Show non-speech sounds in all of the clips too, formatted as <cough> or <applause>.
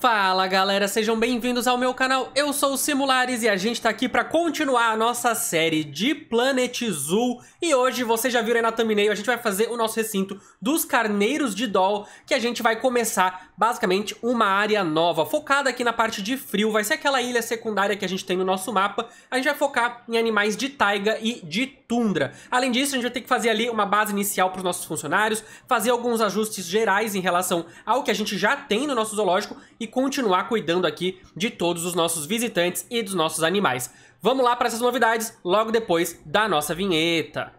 Fala galera, sejam bem-vindos ao meu canal, eu sou o Simulares e a gente tá aqui pra continuar a nossa série de Planet Zoo. E hoje, vocês já viram aí na thumbnail, a gente vai fazer o nosso recinto dos carneiros de Doll Que a gente vai começar, basicamente, uma área nova, focada aqui na parte de frio. Vai ser aquela ilha secundária que a gente tem no nosso mapa. A gente vai focar em animais de taiga e de tundra. Além disso, a gente vai ter que fazer ali uma base inicial pros nossos funcionários Fazer alguns ajustes gerais em relação ao que a gente já tem no nosso zoológico e continuar cuidando aqui de todos os nossos visitantes e dos nossos animais. Vamos lá para essas novidades logo depois da nossa vinheta.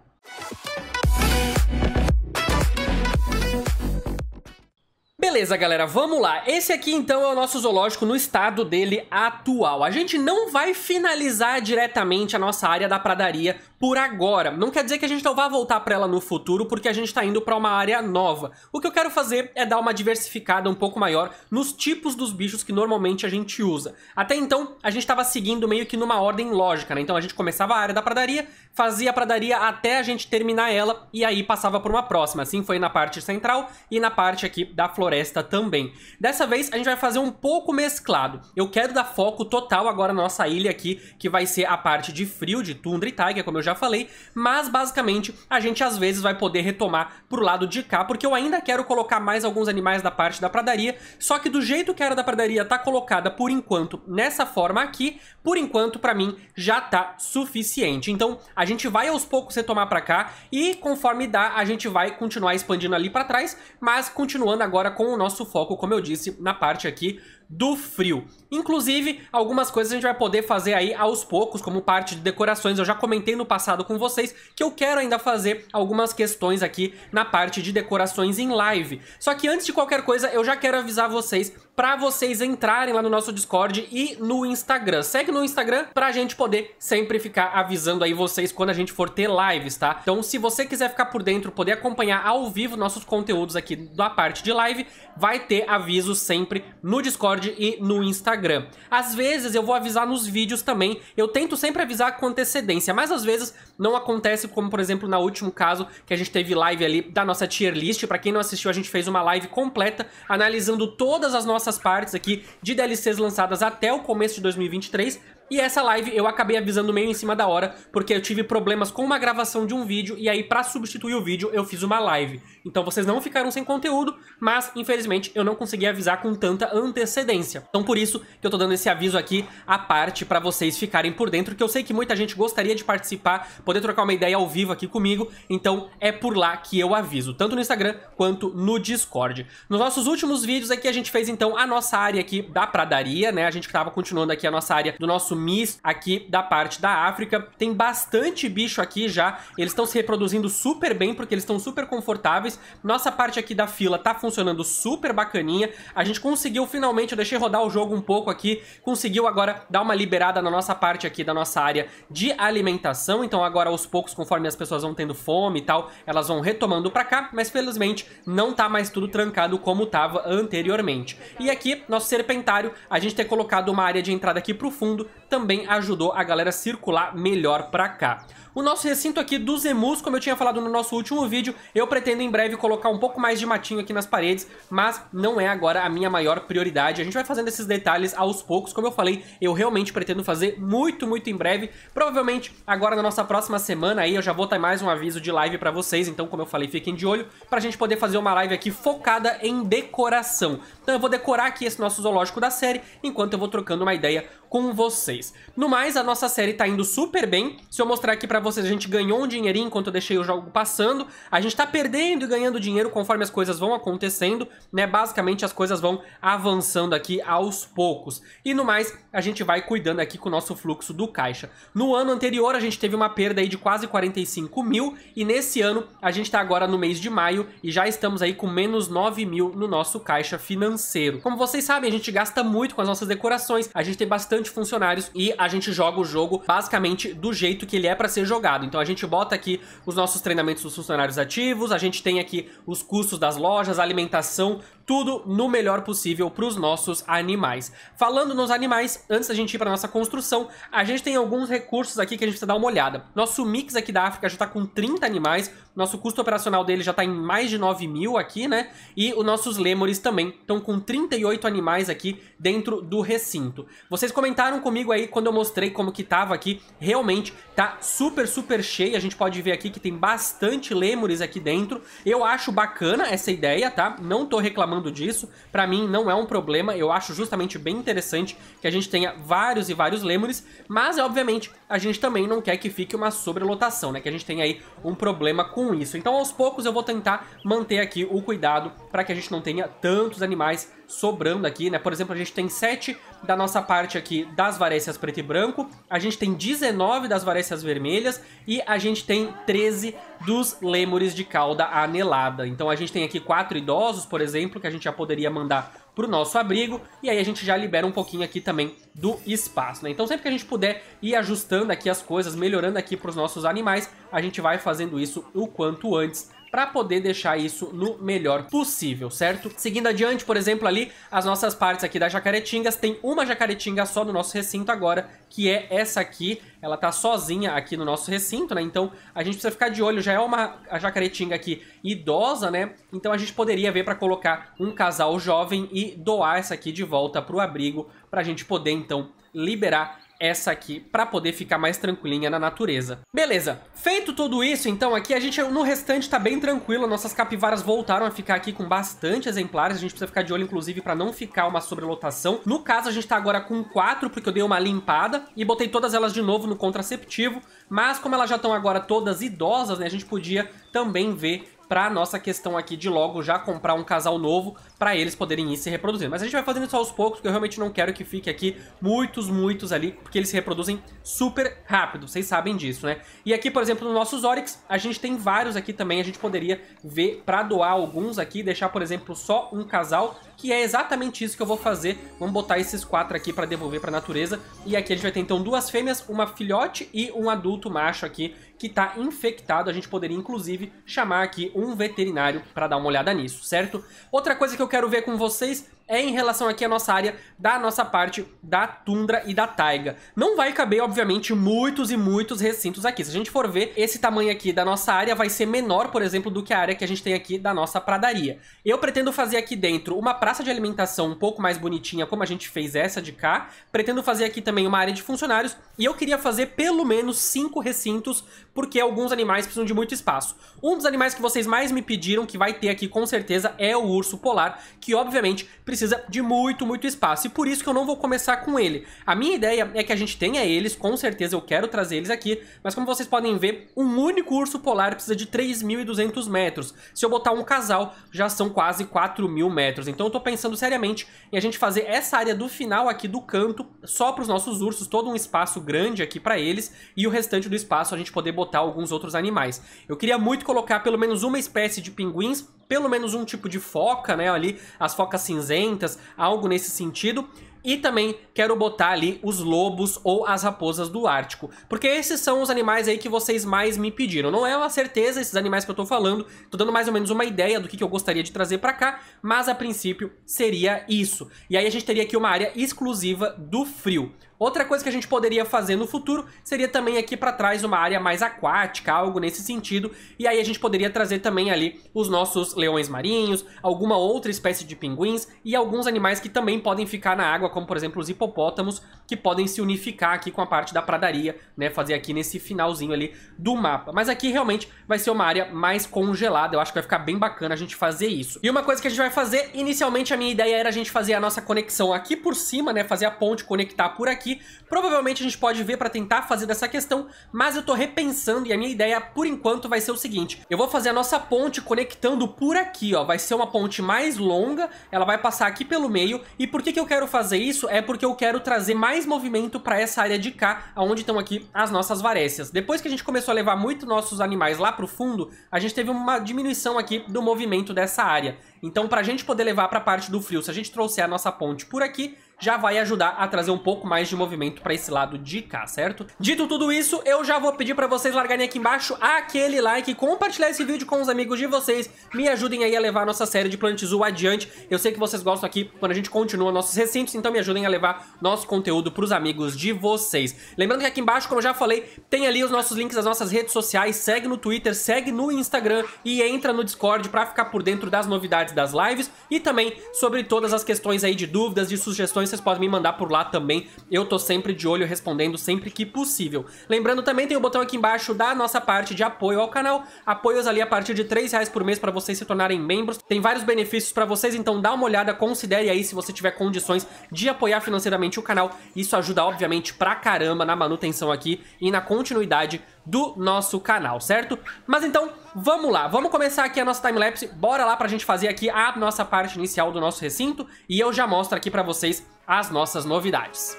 Beleza, galera, vamos lá. Esse aqui, então, é o nosso zoológico no estado dele atual. A gente não vai finalizar diretamente a nossa área da pradaria por agora. Não quer dizer que a gente não vá voltar para ela no futuro, porque a gente está indo para uma área nova. O que eu quero fazer é dar uma diversificada um pouco maior nos tipos dos bichos que normalmente a gente usa. Até então, a gente estava seguindo meio que numa ordem lógica, né? Então a gente começava a área da pradaria, fazia a pradaria até a gente terminar ela, e aí passava por uma próxima. Assim foi na parte central e na parte aqui da floresta floresta também. Dessa vez a gente vai fazer um pouco mesclado. Eu quero dar foco total agora na nossa ilha aqui, que vai ser a parte de frio, de tundra e taiga, como eu já falei, mas basicamente a gente às vezes vai poder retomar pro lado de cá, porque eu ainda quero colocar mais alguns animais da parte da pradaria, só que do jeito que a área da pradaria tá colocada por enquanto nessa forma aqui, por enquanto para mim já tá suficiente. Então a gente vai aos poucos retomar para cá e conforme dá a gente vai continuar expandindo ali para trás, mas continuando agora com o nosso foco, como eu disse, na parte aqui do frio. Inclusive, algumas coisas a gente vai poder fazer aí aos poucos, como parte de decorações. Eu já comentei no passado com vocês que eu quero ainda fazer algumas questões aqui na parte de decorações em live. Só que antes de qualquer coisa, eu já quero avisar vocês para vocês entrarem lá no nosso Discord e no Instagram. Segue no Instagram pra gente poder sempre ficar avisando aí vocês quando a gente for ter lives, tá? Então, se você quiser ficar por dentro, poder acompanhar ao vivo nossos conteúdos aqui da parte de live, vai ter aviso sempre no Discord e no Instagram. Às vezes eu vou avisar nos vídeos também, eu tento sempre avisar com antecedência, mas às vezes não acontece como, por exemplo, no último caso que a gente teve live ali da nossa tier list. Para quem não assistiu, a gente fez uma live completa analisando todas as nossas partes aqui de DLCs lançadas até o começo de 2023 e essa live eu acabei avisando meio em cima da hora, porque eu tive problemas com uma gravação de um vídeo, e aí pra substituir o vídeo eu fiz uma live. Então vocês não ficaram sem conteúdo, mas infelizmente eu não consegui avisar com tanta antecedência. Então por isso que eu tô dando esse aviso aqui à parte pra vocês ficarem por dentro, que eu sei que muita gente gostaria de participar, poder trocar uma ideia ao vivo aqui comigo, então é por lá que eu aviso, tanto no Instagram quanto no Discord. Nos nossos últimos vídeos aqui a gente fez então a nossa área aqui da pradaria, né? A gente tava continuando aqui a nossa área do nosso Mis aqui da parte da África. Tem bastante bicho aqui já, eles estão se reproduzindo super bem porque eles estão super confortáveis. Nossa parte aqui da fila tá funcionando super bacaninha. A gente conseguiu finalmente, eu deixei rodar o jogo um pouco aqui, conseguiu agora dar uma liberada na nossa parte aqui da nossa área de alimentação. Então agora aos poucos, conforme as pessoas vão tendo fome e tal, elas vão retomando pra cá, mas felizmente não tá mais tudo trancado como tava anteriormente. E aqui, nosso serpentário, a gente ter colocado uma área de entrada aqui pro fundo, também ajudou a galera circular melhor pra cá. O nosso recinto aqui dos emus, como eu tinha falado no nosso último vídeo, eu pretendo em breve colocar um pouco mais de matinho aqui nas paredes, mas não é agora a minha maior prioridade. A gente vai fazendo esses detalhes aos poucos, como eu falei, eu realmente pretendo fazer muito, muito em breve. Provavelmente agora na nossa próxima semana aí eu já vou ter mais um aviso de live pra vocês, então como eu falei, fiquem de olho pra gente poder fazer uma live aqui focada em decoração. Então eu vou decorar aqui esse nosso zoológico da série, enquanto eu vou trocando uma ideia com vocês. No mais, a nossa série tá indo super bem. Se eu mostrar aqui pra vocês, a gente ganhou um dinheirinho enquanto eu deixei o jogo passando. A gente tá perdendo e ganhando dinheiro conforme as coisas vão acontecendo, né? Basicamente, as coisas vão avançando aqui aos poucos. E no mais, a gente vai cuidando aqui com o nosso fluxo do caixa. No ano anterior, a gente teve uma perda aí de quase 45 mil. E nesse ano, a gente tá agora no mês de maio e já estamos aí com menos 9 mil no nosso caixa financeiro. Como vocês sabem, a gente gasta muito com as nossas decorações. A gente tem bastante bastante funcionários e a gente joga o jogo basicamente do jeito que ele é para ser jogado. Então a gente bota aqui os nossos treinamentos dos funcionários ativos, a gente tem aqui os custos das lojas, alimentação, tudo no melhor possível para os nossos animais. Falando nos animais, antes da gente ir para nossa construção, a gente tem alguns recursos aqui que a gente precisa dar uma olhada. Nosso mix aqui da África já está com 30 animais, nosso custo operacional dele já está em mais de 9 mil aqui, né? E os nossos lêmures também estão com 38 animais aqui dentro do recinto. Vocês comentaram comigo aí quando eu mostrei como que tava aqui, realmente tá super, super cheio. A gente pode ver aqui que tem bastante lêmures aqui dentro. Eu acho bacana essa ideia, tá? Não tô reclamando disso. Pra mim não é um problema, eu acho justamente bem interessante que a gente tenha vários e vários lêmures, mas obviamente a gente também não quer que fique uma sobrelotação, né? Que a gente tenha aí um problema com isso. Então aos poucos eu vou tentar manter aqui o cuidado para que a gente não tenha tantos animais sobrando aqui, né? Por exemplo, a gente tem 7 da nossa parte aqui das varécias preto e branco, a gente tem 19 das varécias vermelhas e a gente tem 13 dos lêmures de cauda anelada. Então a gente tem aqui quatro idosos, por exemplo, que a gente já poderia mandar pro nosso abrigo, e aí a gente já libera um pouquinho aqui também do espaço, né? Então sempre que a gente puder ir ajustando aqui as coisas, melhorando aqui pros nossos animais, a gente vai fazendo isso o quanto antes para poder deixar isso no melhor possível, certo? Seguindo adiante, por exemplo, ali, as nossas partes aqui das jacaretingas, tem uma jacaretinga só no nosso recinto agora, que é essa aqui, ela tá sozinha aqui no nosso recinto, né? Então a gente precisa ficar de olho, já é uma a jacaretinga aqui idosa, né? Então a gente poderia ver para colocar um casal jovem e doar essa aqui de volta pro abrigo, pra gente poder então liberar essa aqui para poder ficar mais tranquilinha na natureza. Beleza, feito tudo isso, então aqui a gente no restante tá bem tranquilo, nossas capivaras voltaram a ficar aqui com bastante exemplares, a gente precisa ficar de olho inclusive para não ficar uma sobrelotação. No caso a gente tá agora com quatro porque eu dei uma limpada e botei todas elas de novo no contraceptivo, mas como elas já estão agora todas idosas, né, a gente podia também ver pra nossa questão aqui de logo já comprar um casal novo para eles poderem ir se reproduzindo. Mas a gente vai fazendo isso aos poucos, porque eu realmente não quero que fique aqui muitos, muitos ali, porque eles se reproduzem super rápido, vocês sabem disso, né? E aqui, por exemplo, no nossos Oryx, a gente tem vários aqui também, a gente poderia ver para doar alguns aqui, deixar, por exemplo, só um casal, que é exatamente isso que eu vou fazer. Vamos botar esses quatro aqui para devolver para a natureza. E aqui a gente vai ter então duas fêmeas, uma filhote e um adulto macho aqui, que está infectado. A gente poderia, inclusive, chamar aqui um veterinário para dar uma olhada nisso, certo? Outra coisa que eu quero ver com vocês é em relação aqui à nossa área da nossa parte da tundra e da taiga. Não vai caber, obviamente, muitos e muitos recintos aqui. Se a gente for ver, esse tamanho aqui da nossa área vai ser menor, por exemplo, do que a área que a gente tem aqui da nossa pradaria. Eu pretendo fazer aqui dentro uma praça de alimentação um pouco mais bonitinha, como a gente fez essa de cá. Pretendo fazer aqui também uma área de funcionários e eu queria fazer pelo menos cinco recintos, porque alguns animais precisam de muito espaço. Um dos animais que vocês mais me pediram, que vai ter aqui com certeza, é o urso polar, que obviamente precisa precisa de muito, muito espaço. E por isso que eu não vou começar com ele. A minha ideia é que a gente tenha eles, com certeza eu quero trazer eles aqui, mas como vocês podem ver, um único urso polar precisa de 3.200 metros. Se eu botar um casal, já são quase 4.000 metros. Então eu tô pensando seriamente em a gente fazer essa área do final aqui do canto, só para os nossos ursos, todo um espaço grande aqui para eles, e o restante do espaço a gente poder botar alguns outros animais. Eu queria muito colocar pelo menos uma espécie de pinguins, pelo menos um tipo de foca, né, ali, as focas cinzentas, algo nesse sentido. E também quero botar ali os lobos ou as raposas do Ártico, porque esses são os animais aí que vocês mais me pediram. Não é uma certeza esses animais que eu tô falando, tô dando mais ou menos uma ideia do que, eu gostaria de trazer pra cá, mas a princípio seria isso. E aí a gente teria aqui uma área exclusiva do frio. Outra coisa que a gente poderia fazer no futuro seria também aqui para trás uma área mais aquática, algo nesse sentido. E aí a gente poderia trazer também ali os nossos leões marinhos, alguma outra espécie de pinguins e alguns animais que também podem ficar na água, como por exemplo os hipopótamos, que podem se unificar aqui com a parte da pradaria, né? Fazer aqui nesse finalzinho ali do mapa. Mas aqui realmente vai ser uma área mais congelada, eu acho que vai ficar bem bacana a gente fazer isso. E uma coisa que a gente vai fazer, inicialmente a minha ideia era a gente fazer a nossa conexão aqui por cima, né? Fazer a ponte conectar por aqui aqui. Provavelmente a gente pode ver para tentar fazer dessa questão, mas eu tô repensando e a minha ideia por enquanto vai ser o seguinte. Eu vou fazer a nossa ponte conectando por aqui, ó. Vai ser uma ponte mais longa, ela vai passar aqui pelo meio. E por que que eu quero fazer isso? É porque eu quero trazer mais movimento para essa área de cá, onde estão aqui as nossas varécias. Depois que a gente começou a levar muito nossos animais lá pro fundo, a gente teve uma diminuição aqui do movimento dessa área. Então, para a gente poder levar para a parte do frio, se a gente trouxer a nossa ponte por aqui, já vai ajudar a trazer um pouco mais de movimento pra esse lado de cá, certo? Dito tudo isso, eu já vou pedir pra vocês largarem aqui embaixo aquele like, compartilhar esse vídeo com os amigos de vocês, me ajudem aí a levar a nossa série de Planet Zoo adiante. Eu sei que vocês gostam aqui quando a gente continua nossos recintos, então me ajudem a levar nosso conteúdo pros amigos de vocês. Lembrando que aqui embaixo, como eu já falei, tem ali os nossos links das nossas redes sociais, segue no Twitter, segue no Instagram e entra no Discord pra ficar por dentro das novidades das lives e também sobre todas as questões aí de dúvidas, de sugestões, vocês podem me mandar por lá também. Eu tô sempre de olho respondendo sempre que possível. Lembrando também tem o botão aqui embaixo da nossa parte de apoio ao canal, apoios ali a partir de 3 reais por mês para vocês se tornarem membros. Tem vários benefícios para vocês, então dá uma olhada, considere aí se você tiver condições de apoiar financeiramente o canal. Isso ajuda obviamente pra caramba na manutenção aqui e na continuidade do nosso canal, certo? Mas então, vamos lá, vamos começar aqui a nossa timelapse, bora lá pra gente fazer aqui a nossa parte inicial do nosso recinto e eu já mostro aqui pra vocês as nossas novidades.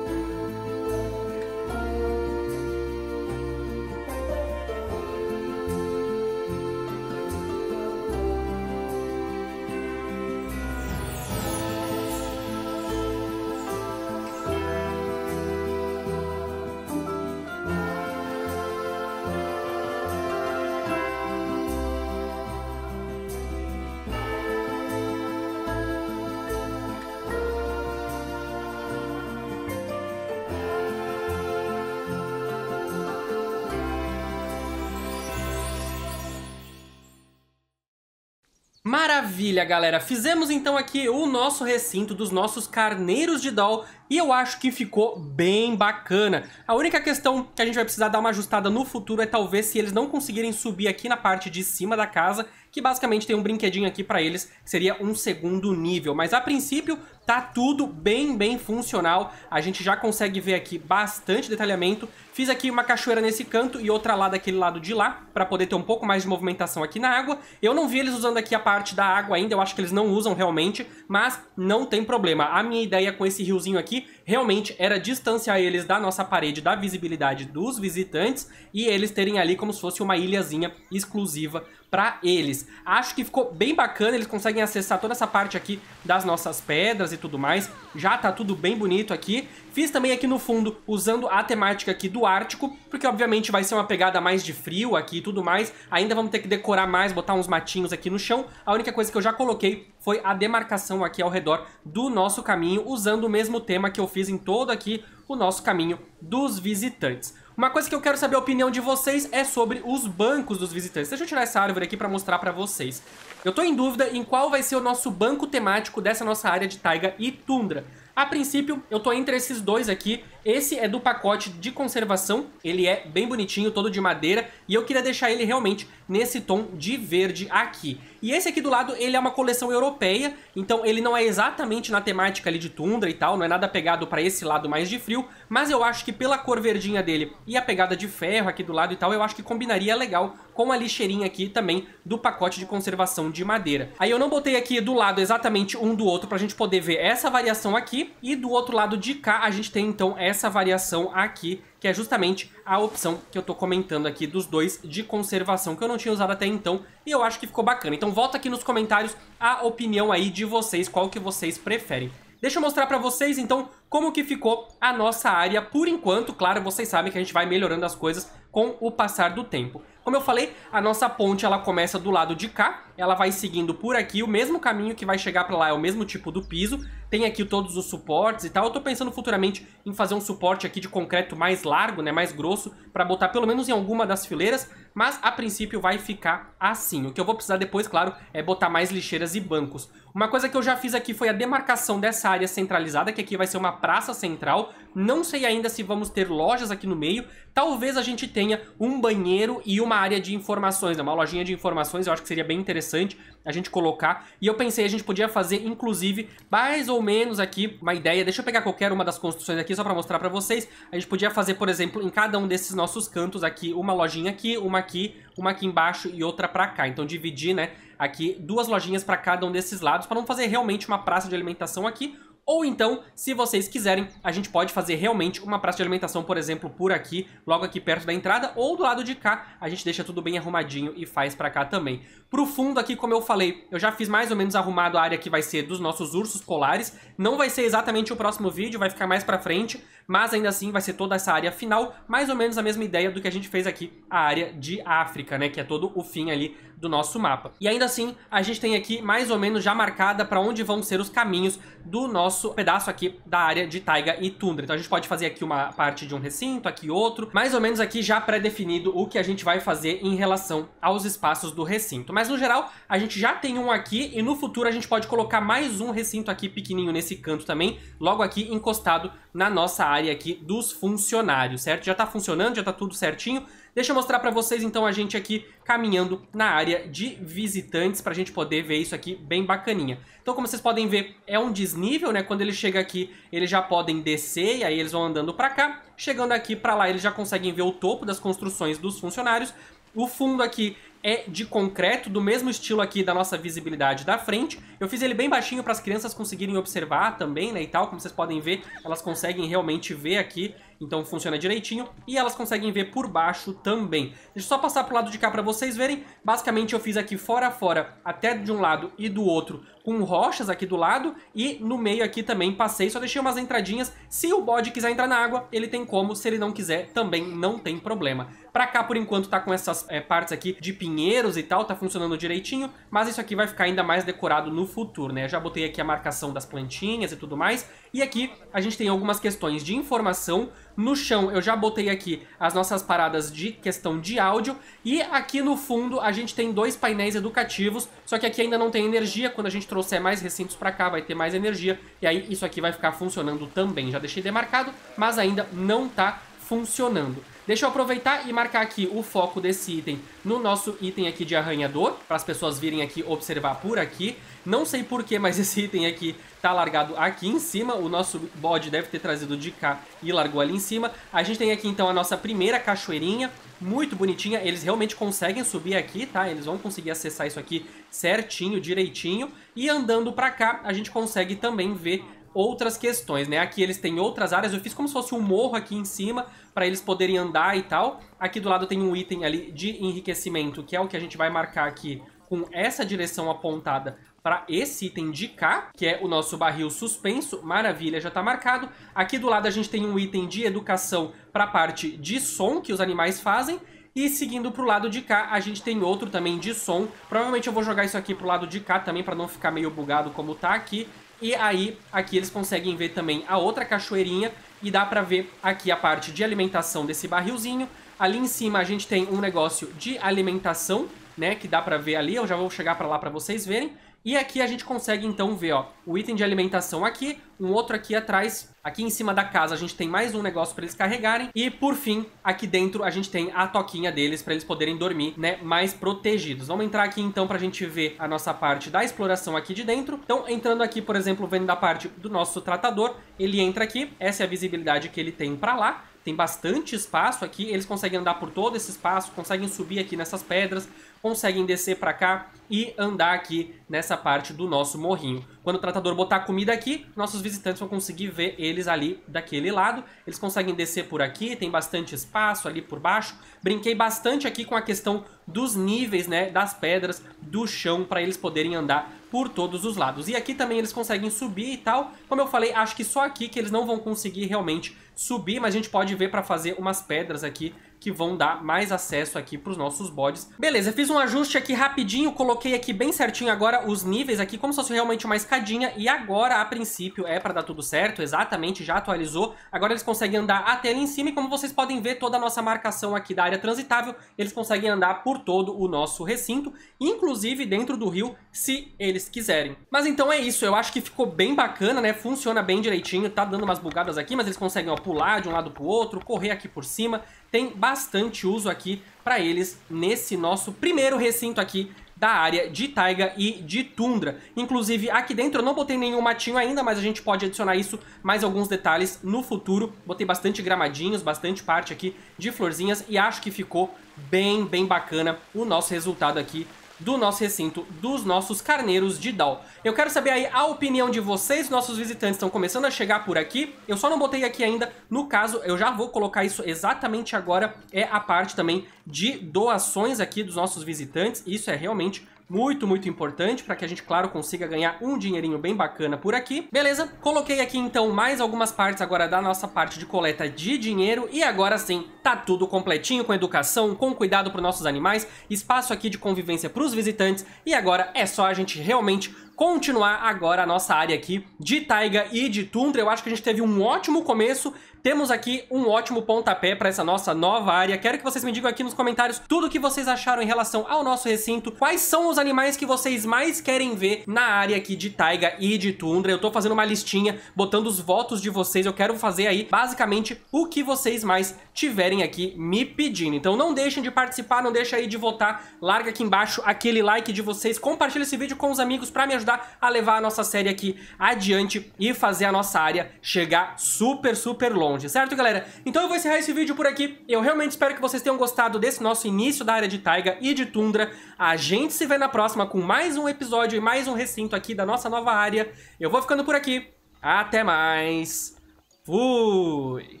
Maravilha, galera! Fizemos então aqui o nosso recinto dos nossos carneiros de doll e eu acho que ficou bem bacana. A única questão que a gente vai precisar dar uma ajustada no futuro é talvez se eles não conseguirem subir aqui na parte de cima da casa, que basicamente tem um brinquedinho aqui pra eles, que seria um segundo nível. Mas a princípio tá tudo bem, bem funcional. A gente já consegue ver aqui bastante detalhamento. Fiz aqui uma cachoeira nesse canto e outra lá daquele lado de lá, pra poder ter um pouco mais de movimentação aqui na água. Eu não vi eles usando aqui a parte da água ainda, eu acho que eles não usam realmente, mas não tem problema. A minha ideia com esse riozinho aqui realmente era distanciar eles da nossa parede, da visibilidade dos visitantes e eles terem ali como se fosse uma ilhazinha exclusiva para eles. Acho que ficou bem bacana, eles conseguem acessar toda essa parte aqui das nossas pedras e tudo mais. Já tá tudo bem bonito aqui. Fiz também aqui no fundo, usando a temática aqui do Ártico, porque obviamente vai ser uma pegada mais de frio aqui e tudo mais. Ainda vamos ter que decorar mais, botar uns matinhos aqui no chão. A única coisa que eu já coloquei foi a demarcação aqui ao redor do nosso caminho, usando o mesmo tema que eu fiz em todo aqui o nosso caminho dos visitantes. Uma coisa que eu quero saber a opinião de vocês é sobre os bancos dos visitantes. Deixa eu tirar essa árvore aqui para mostrar para vocês. Eu tô em dúvida em qual vai ser o nosso banco temático dessa nossa área de taiga e tundra. A princípio, eu tô entre esses dois aqui. Esse é do pacote de conservação, ele é bem bonitinho, todo de madeira, e eu queria deixar ele realmente nesse tom de verde aqui. E esse aqui do lado, ele é uma coleção europeia, então ele não é exatamente na temática ali de tundra e tal, não é nada pegado para esse lado mais de frio, mas eu acho que pela cor verdinha dele e a pegada de ferro aqui do lado e tal, eu acho que combinaria legal com a lixeirinha aqui também do pacote de conservação de madeira. Aí eu não botei aqui do lado exatamente um do outro pra gente poder ver essa variação aqui, e do outro lado de cá a gente tem então essa variação aqui, que é justamente a opção que eu tô comentando aqui dos dois de conservação, que eu não tinha usado até então, e eu acho que ficou bacana. Então volta aqui nos comentários a opinião aí de vocês, qual que vocês preferem. Deixa eu mostrar pra vocês, então, como que ficou a nossa área por enquanto. Claro, vocês sabem que a gente vai melhorando as coisas com o passar do tempo. Como eu falei, a nossa ponte ela começa do lado de cá, ela vai seguindo por aqui, o mesmo caminho que vai chegar pra lá é o mesmo tipo do piso, tem aqui todos os suportes e tal. Eu tô pensando futuramente em fazer um suporte aqui de concreto mais largo, né, mais grosso, pra botar pelo menos em alguma das fileiras, mas a princípio vai ficar assim. O que eu vou precisar depois, claro, é botar mais lixeiras e bancos. Uma coisa que eu já fiz aqui foi a demarcação dessa área centralizada, que aqui vai ser uma praça central. Não sei ainda se vamos ter lojas aqui no meio. Talvez a gente tenha um banheiro e uma área de informações, né? uma lojinha de informações, eu acho que seria bem interessante a gente colocar. E eu pensei, a gente podia fazer, inclusive, mais ou menos aqui uma ideia. Deixa eu pegar qualquer uma das construções aqui só para mostrar para vocês. A gente podia fazer, por exemplo, em cada um desses nossos cantos aqui, uma lojinha aqui, uma aqui, uma aqui embaixo e outra para cá. Então dividir, né, aqui duas lojinhas para cada um desses lados, para não fazer realmente uma praça de alimentação aqui, ou então, se vocês quiserem, a gente pode fazer realmente uma praça de alimentação, por exemplo, por aqui, logo aqui perto da entrada, ou do lado de cá, a gente deixa tudo bem arrumadinho e faz pra cá também. Pro fundo aqui, como eu falei, eu já fiz mais ou menos arrumado a área que vai ser dos nossos ursos polares. Não vai ser exatamente o próximo vídeo, vai ficar mais pra frente, mas ainda assim vai ser toda essa área final, mais ou menos a mesma ideia do que a gente fez aqui, a área de África, né, que é todo o fim ali do nosso mapa. E ainda assim, a gente tem aqui mais ou menos já marcada para onde vão ser os caminhos do nosso pedaço aqui da área de taiga e tundra. Então a gente pode fazer aqui uma parte de um recinto, aqui outro, mais ou menos aqui já pré-definido o que a gente vai fazer em relação aos espaços do recinto. Mas no geral, a gente já tem um aqui e no futuro a gente pode colocar mais um recinto aqui pequenininho nesse canto também, logo aqui encostado na nossa área aqui dos funcionários, certo? Já tá funcionando, já tá tudo certinho. Deixa eu mostrar para vocês então a gente aqui caminhando na área de visitantes para a gente poder ver isso aqui bem bacaninha. Então como vocês podem ver é um desnível, né? Quando ele chega aqui eles já podem descer e aí eles vão andando para cá. Chegando aqui para lá eles já conseguem ver o topo das construções dos funcionários. O fundo aqui é de concreto, do mesmo estilo aqui da nossa visibilidade da frente. Eu fiz ele bem baixinho para as crianças conseguirem observar também, né, e tal. Como vocês podem ver, elas conseguem realmente ver aqui, então funciona direitinho. E elas conseguem ver por baixo também. Deixa eu só passar pro lado de cá para vocês verem. Basicamente eu fiz aqui fora a fora, até de um lado e do outro, com rochas aqui do lado. E no meio aqui também passei, só deixei umas entradinhas. Se o bode quiser entrar na água, ele tem como. Se ele não quiser, também não tem problema. Pra cá, por enquanto, tá com essas é, partes aqui de pinheiros e tal, tá funcionando direitinho, mas isso aqui vai ficar ainda mais decorado no futuro, né? Já botei aqui a marcação das plantinhas e tudo mais, e aqui a gente tem algumas questões de informação No chão eu já botei aqui as nossas paradas de questão de áudio. E aqui no fundo a gente tem dois painéis educativos, só que aqui ainda não tem energia. Quando a gente trouxer mais recintos pra cá vai ter mais energia. E aí isso aqui vai ficar funcionando também. Já deixei demarcado, mas ainda não tá funcionando. Deixa eu aproveitar e marcar aqui o foco desse item no nosso item aqui de arranhador, para as pessoas virem aqui observar por aqui. Não sei porquê, mas <laughs> esse item aqui tá largado aqui em cima. O nosso bode deve ter trazido de cá e largou ali em cima. A gente tem aqui então a nossa primeira cachoeirinha, muito bonitinha. Eles realmente conseguem subir aqui, tá? Eles vão conseguir acessar isso aqui certinho, direitinho. E andando pra cá, a gente consegue também ver outras questões, né? Aqui eles têm outras áreas, eu fiz como se fosse um morro aqui em cima para eles poderem andar e tal. Aqui do lado tem um item ali de enriquecimento, que é o que a gente vai marcar aqui com essa direção apontada para esse item de cá, que é o nosso barril suspenso. Maravilha, já está marcado. Aqui do lado a gente tem um item de educação para a parte de som que os animais fazem. E seguindo pro lado de cá, a gente tem outro também de som. Provavelmente eu vou jogar isso aqui pro lado de cá também, para não ficar meio bugado como tá aqui. E aí, aqui eles conseguem ver também a outra cachoeirinha e dá pra ver aqui a parte de alimentação desse barrilzinho. Ali em cima a gente tem um negócio de alimentação, né, que dá pra ver ali, eu já vou chegar pra lá pra vocês verem. E aqui a gente consegue então ver, ó, o item de alimentação aqui, um outro aqui atrás. Aqui em cima da casa a gente tem mais um negócio para eles carregarem. E por fim, aqui dentro a gente tem a toquinha deles para eles poderem dormir, né, mais protegidos. Vamos entrar aqui então pra gente ver a nossa parte da exploração aqui de dentro. Então, entrando aqui, por exemplo, vendo da parte do nosso tratador, ele entra aqui, essa é a visibilidade que ele tem para lá tem bastante espaço aqui, eles conseguem andar por todo esse espaço, conseguem subir aqui nessas pedras, conseguem descer para cá e andar aqui nessa parte do nosso morrinho. Quando o tratador botar comida aqui, nossos visitantes vão conseguir ver eles ali daquele lado. Eles conseguem descer por aqui, tem bastante espaço ali por baixo. Brinquei bastante aqui com a questão dos níveis, né, das pedras, do chão, para eles poderem andar por todos os lados. E aqui também eles conseguem subir e tal. Como eu falei, acho que só aqui que eles não vão conseguir realmente subir, mas a gente pode ver para fazer umas pedras aqui que vão dar mais acesso aqui para os nossos bodes. Beleza, fiz um ajuste aqui rapidinho, coloquei aqui bem certinho agora os níveis aqui, como se fosse realmente uma escadinha, e agora, a princípio, é para dar tudo certo, exatamente, já atualizou. Agora eles conseguem andar até ali em cima, e como vocês podem ver, toda a nossa marcação aqui da área transitável, eles conseguem andar por todo o nosso recinto, inclusive dentro do rio, se eles quiserem. Mas então é isso, eu acho que ficou bem bacana, né, funciona bem direitinho, tá dando umas bugadas aqui, mas eles conseguem, ó, pular de um lado pro outro, correr aqui por cima, tem bastante uso aqui para eles nesse nosso primeiro recinto aqui da área de taiga e de tundra. Inclusive, aqui dentro eu não botei nenhum matinho ainda, mas a gente pode adicionar isso, mais alguns detalhes no futuro. Botei bastante gramadinhos, bastante parte aqui de florzinhas e acho que ficou bem, bem bacana o nosso resultado aqui do nosso recinto, dos nossos carneiros de Dal. Eu quero saber aí a opinião de vocês, nossos visitantes estão começando a chegar por aqui. Eu só não botei aqui ainda, no caso, eu já vou colocar isso exatamente agora, é a parte também de doações aqui dos nossos visitantes. Isso é realmente muito, muito importante para que a gente, claro, consiga ganhar um dinheirinho bem bacana por aqui. Beleza? Coloquei aqui então mais algumas partes agora da nossa parte de coleta de dinheiro e agora sim, tá tudo completinho com educação, com cuidado para nossos animais, espaço aqui de convivência para os visitantes e agora é só a gente realmente continuar agora a nossa área aqui de taiga e de tundra. Eu acho que a gente teve um ótimo começo, temos aqui um ótimo pontapé para essa nossa nova área. Quero que vocês me digam aqui nos comentários tudo o que vocês acharam em relação ao nosso recinto, quais são os animais que vocês mais querem ver na área aqui de taiga e de tundra. Eu tô fazendo uma listinha, botando os votos de vocês, eu quero fazer aí basicamente o que vocês mais tiverem aqui me pedindo. Então não deixem de participar, não deixem aí de votar, larga aqui embaixo aquele like de vocês, compartilha esse vídeo com os amigos para me ajudar a levar a nossa série aqui adiante e fazer a nossa área chegar super, super longe, certo, galera? Então eu vou encerrar esse vídeo por aqui. Eu realmente espero que vocês tenham gostado desse nosso início da área de taiga e de tundra. A gente se vê na próxima com mais um episódio e mais um recinto aqui da nossa nova área. Eu vou ficando por aqui. Até mais. Fui!